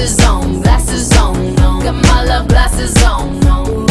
Glasses on, glasses on. Got my love blasters on.